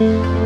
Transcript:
you